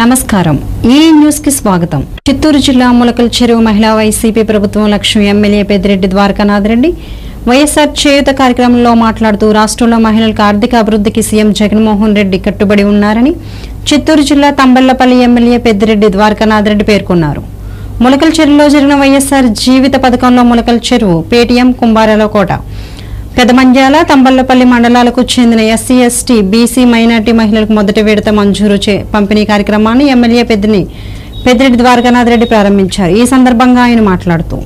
నమస్కారం. ఈ న్యూస్కి స్వాగతం. చిత్తూరు జిల్లా ములకల్ చెరువు మహిళా వైసీపీ ప్రభుత్వం లక్ష్మి ఎమ్మెల్యే పెద్దిరెడ్డి ద్వారకానాథ్ రెడ్డి వైఎస్ఆర్ చేయుత కార్యక్రమంలో మాట్లాడుతూ రాష్ట్రంలో మహిళలకు ఆర్థిక అభివృద్ధికి సీఎం జగన్మోహన్ రెడ్డి కట్టుబడి ఉన్నారని చిత్తూరు జిల్లా తంబళ్ళపల్లి ఎమ్మెల్యే పెద్దిరెడ్డి ద్వారకానాథ్ రెడ్డి పేర్కొన్నారు. ములకల్ చెరువులో జరిగిన వైఎస్ఆర్ జీవిత పథకంలో ములకల్ చెరువు పేటీఎం కుంభారాల కోట పెదమంజాల తంబళ్ళపల్లి మండలాలకు చెందిన ఎస్సీ ఎస్టీ బీసీ మైనార్టీ మహిళలకు మొదటి విడత మంజూరు చే పంపిణీ కార్యక్రమాన్ని ఎమ్మెల్యే పెద్దిని పెద్దిరెడ్డి ద్వారకానాథ్ రెడ్డి ప్రారంభించారు. ఈ సందర్భంగా ఆయన మాట్లాడుతూ